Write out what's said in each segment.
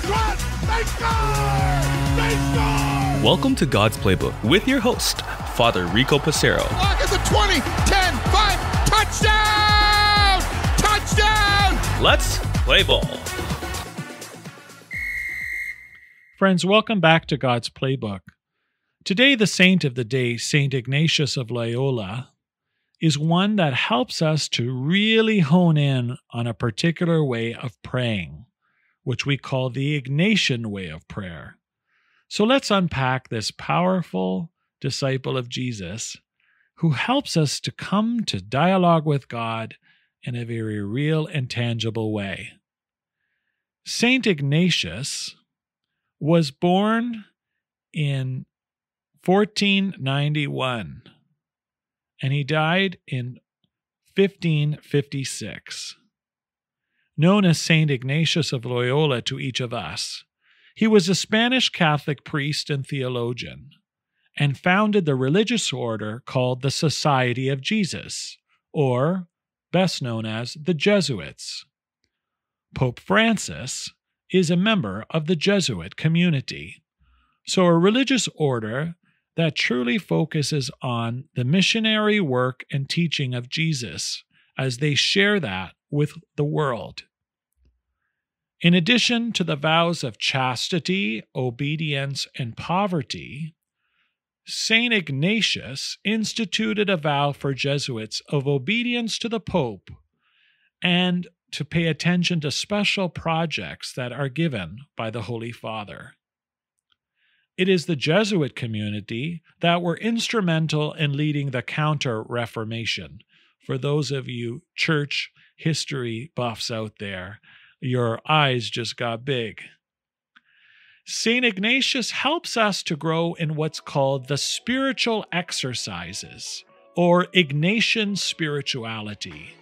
the. They score! They score! Welcome to God's Playbook with your host, Father Rico Passero. Lock at the 20, 10, 5, touchdown! Touchdown! Let's play ball. Friends, welcome back to God's Playbook. Today, the saint of the day, Saint Ignatius of Loyola, is one that helps us to really hone in on a particular way of praying, which we call the Ignatian way of prayer. So let's unpack this powerful disciple of Jesus who helps us to come to dialogue with God in a very real and tangible way. Saint Ignatius was born in 1491 and he died in 1556. Known as Saint Ignatius of Loyola to each of us, he was a Spanish Catholic priest and theologian and founded the religious order called the Society of Jesus, or best known as the Jesuits. Pope Francis is a member of the Jesuit community. So, a religious order that truly focuses on the missionary work and teaching of Jesus as they share that with the world. In addition to the vows of chastity, obedience, and poverty, St. Ignatius instituted a vow for Jesuits of obedience to the Pope and to pay attention to special projects that are given by the Holy Father. It is the Jesuit community that were instrumental in leading the Counter Reformation. For those of you church history buffs out there, your eyes just got big. St. Ignatius helps us to grow in what's called the spiritual exercises or Ignatian spirituality.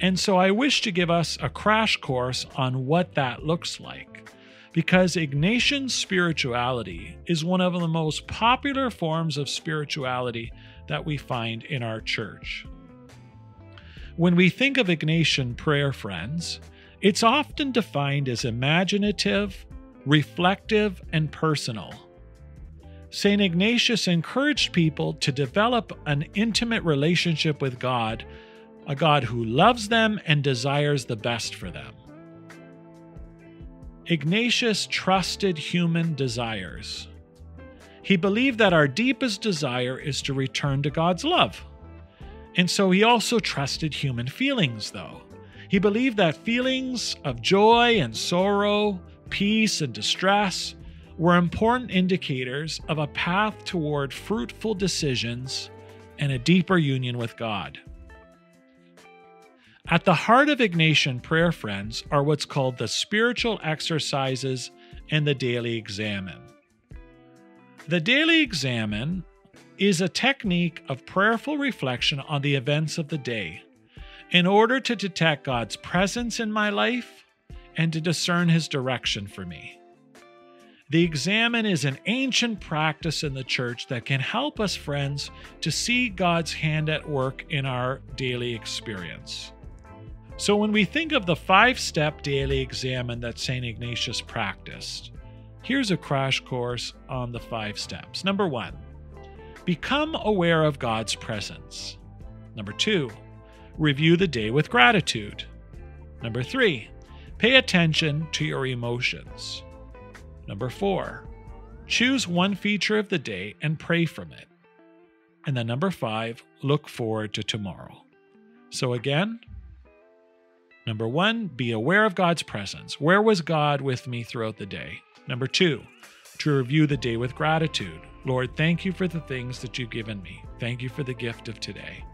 And so I wish to give us a crash course on what that looks like because Ignatian spirituality is one of the most popular forms of spirituality that we find in our church. When we think of Ignatian prayer, friends, it's often defined as imaginative, reflective, and personal. St. Ignatius encouraged people to develop an intimate relationship with God, a God who loves them and desires the best for them. Ignatius trusted human desires. He believed that our deepest desire is to return to God's love. And so he also trusted human feelings, though. He believed that feelings of joy and sorrow, peace and distress were important indicators of a path toward fruitful decisions and a deeper union with God. At the heart of Ignatian prayer, friends, are what's called the spiritual exercises and the daily examen. The daily examen is a technique of prayerful reflection on the events of the day in order to detect God's presence in my life and to discern his direction for me. The examen is an ancient practice in the church that can help us, friends, to see God's hand at work in our daily experience. So, when we think of the five step daily examen that St. Ignatius practiced, here's a crash course on the five steps. Number one, become aware of God's presence. Number two, review the day with gratitude. Number three, pay attention to your emotions. Number four, choose one feature of the day and pray from it. And then number five, look forward to tomorrow. So, again, Number one, be aware of God's presence. Where was God with me throughout the day? Number two, to review the day with gratitude. Lord, thank you for the things that you've given me. Thank you for the gift of today.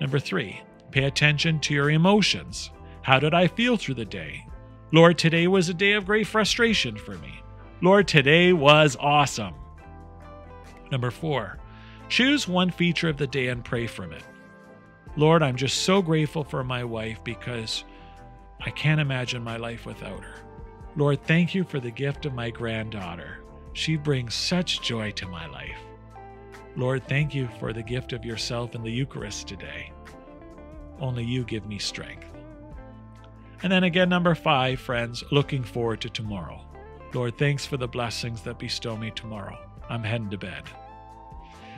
Number three, pay attention to your emotions. How did I feel through the day? Lord, today was a day of great frustration for me. Lord, today was awesome. Number four, choose one feature of the day and pray from it. Lord, I'm just so grateful for my wife because I can't imagine my life without her. Lord, thank you for the gift of my granddaughter. She brings such joy to my life. Lord, thank you for the gift of yourself in the Eucharist today. Only you give me strength. And then again, number five, friends, looking forward to tomorrow. Lord, thanks for the blessings that bestow me tomorrow. I'm heading to bed.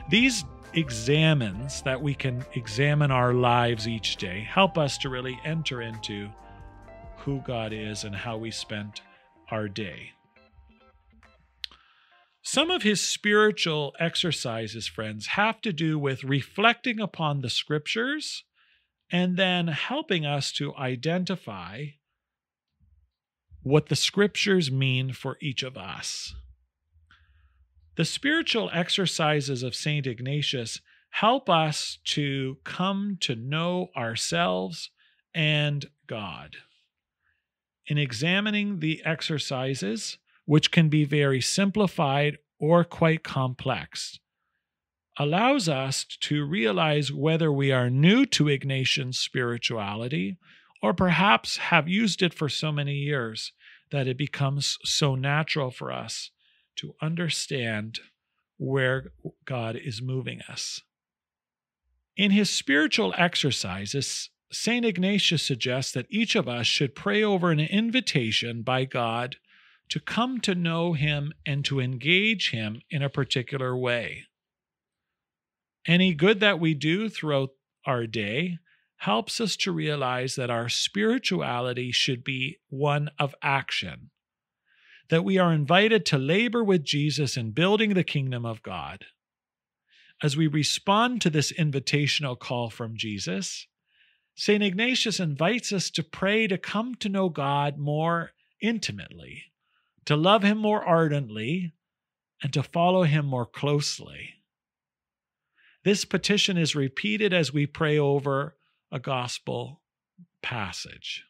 These examens that we can examine our lives each day help us to really enter into who God is and how we spent our day. Some of his spiritual exercises, friends, have to do with reflecting upon the scriptures and then helping us to identify what the scriptures mean for each of us. The spiritual exercises of St. Ignatius help us to come to know ourselves and God. In examining the exercises, which can be very simplified or quite complex, allows us to realize whether we are new to Ignatian spirituality or perhaps have used it for so many years that it becomes so natural for us to understand where God is moving us. In his spiritual exercises, St. Ignatius suggests that each of us should pray over an invitation by God to come to know him and to engage him in a particular way. Any good that we do throughout our day helps us to realize that our spirituality should be one of action, that we are invited to labor with Jesus in building the kingdom of God. As we respond to this invitational call from Jesus, St. Ignatius invites us to pray to come to know God more intimately, to love Him more ardently, and to follow Him more closely. This petition is repeated as we pray over a gospel passage.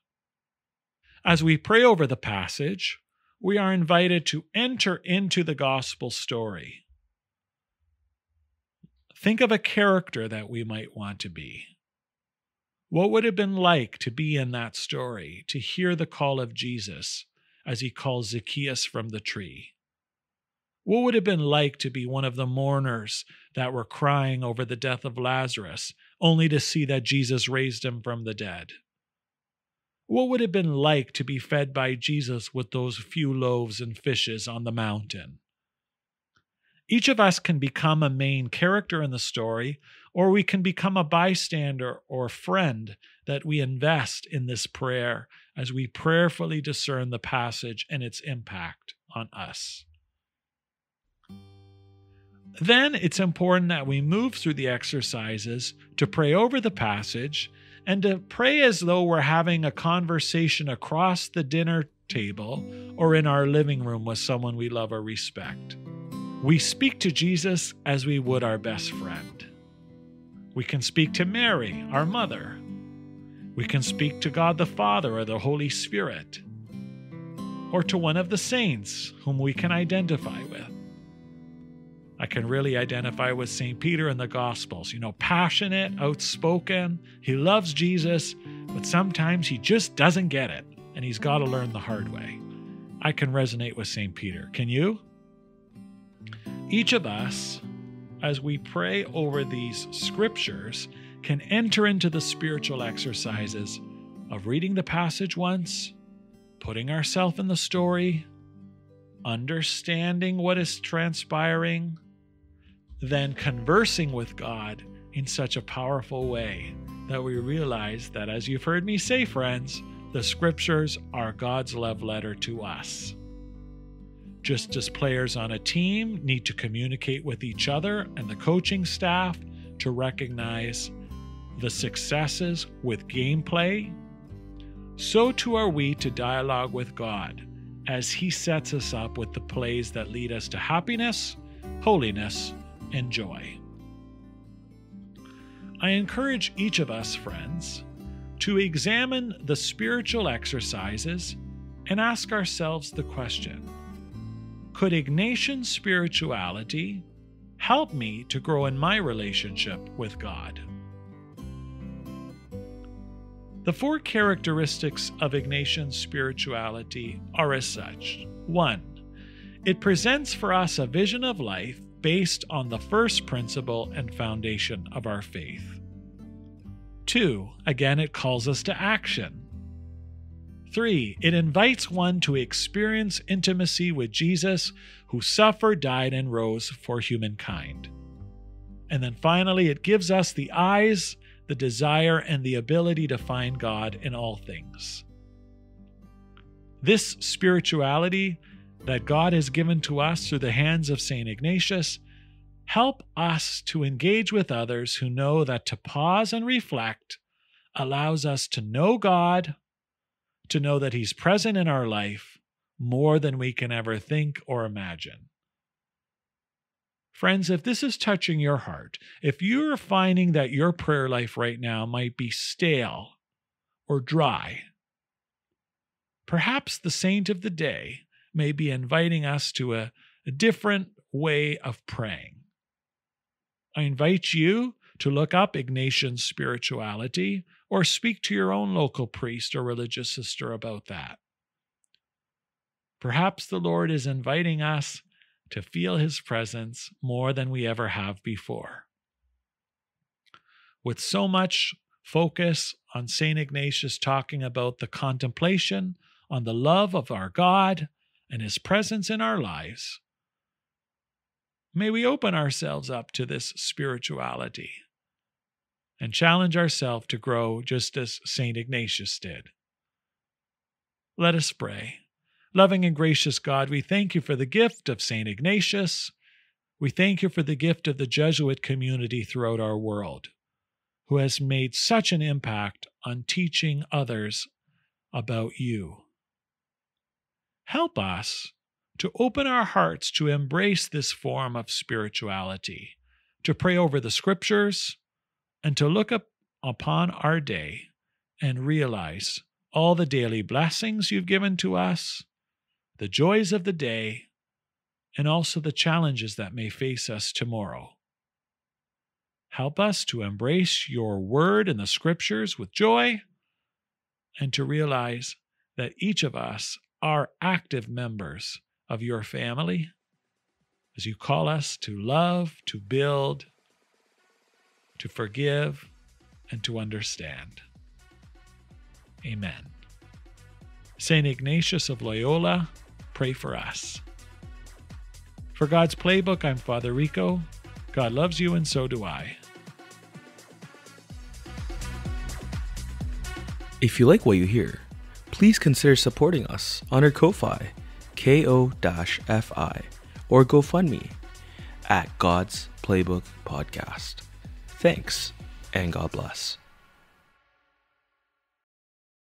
As we pray over the passage, we are invited to enter into the gospel story. Think of a character that we might want to be. What would it have been like to be in that story, to hear the call of Jesus as he calls Zacchaeus from the tree? What would it have been like to be one of the mourners that were crying over the death of Lazarus, only to see that Jesus raised him from the dead? What would it have been like to be fed by Jesus with those few loaves and fishes on the mountain? Each of us can become a main character in the story, or we can become a bystander or friend that we invest in this prayer as we prayerfully discern the passage and its impact on us. Then it's important that we move through the exercises to pray over the passage and to pray as though we're having a conversation across the dinner table or in our living room with someone we love or respect. We speak to Jesus as we would our best friend. We can speak to Mary, our mother. We can speak to God the Father or the Holy Spirit, or to one of the saints whom we can identify with. I can really identify with St. Peter in the Gospels. You know, passionate, outspoken. He loves Jesus, but sometimes he just doesn't get it, and he's got to learn the hard way. I can resonate with St. Peter. Can you? Each of us, as we pray over these scriptures, can enter into the spiritual exercises of reading the passage once, putting ourselves in the story, understanding what is transpiring, then conversing with God in such a powerful way that we realize that, as you've heard me say, friends, the scriptures are God's love letter to us. Just as players on a team need to communicate with each other and the coaching staff to recognize the successes with gameplay, so too are we to dialogue with God as He sets us up with the plays that lead us to happiness, holiness, and joy. I encourage each of us, friends, to examine the spiritual exercises and ask ourselves the question Could Ignatian spirituality help me to grow in my relationship with God? The four characteristics of Ignatian spirituality are as such. One, it presents for us a vision of life based on the first principle and foundation of our faith. Two, again, it calls us to action. Three, it invites one to experience intimacy with Jesus, who suffered, died, and rose for humankind. And then finally, it gives us the eyes, the desire, and the ability to find God in all things. This spirituality that God has given to us through the hands of St. Ignatius help us to engage with others who know that to pause and reflect allows us to know God, to know that He's present in our life more than we can ever think or imagine. Friends, if this is touching your heart, if you're finding that your prayer life right now might be stale or dry, perhaps the saint of the day may be inviting us to a, a different way of praying. I invite you to look up Ignatian spirituality or speak to your own local priest or religious sister about that. Perhaps the Lord is inviting us to feel his presence more than we ever have before. With so much focus on St. Ignatius talking about the contemplation on the love of our God and his presence in our lives, may we open ourselves up to this spirituality and challenge ourselves to grow just as St. Ignatius did. Let us pray. Loving and gracious God, we thank you for the gift of St. Ignatius. We thank you for the gift of the Jesuit community throughout our world, who has made such an impact on teaching others about you. Help us to open our hearts to embrace this form of spirituality, to pray over the scriptures, and to look up upon our day and realize all the daily blessings you've given to us, the joys of the day, and also the challenges that may face us tomorrow. Help us to embrace your word and the scriptures with joy and to realize that each of us are active members of your family as you call us to love, to build, to forgive, and to understand. Amen. St. Ignatius of Loyola, pray for us. For God's Playbook, I'm Father Rico. God loves you, and so do I. If you like what you hear, please consider supporting us on our Ko-Fi, ko-fi, or GoFundMe at God's Playbook Podcast. Thanks, and God bless.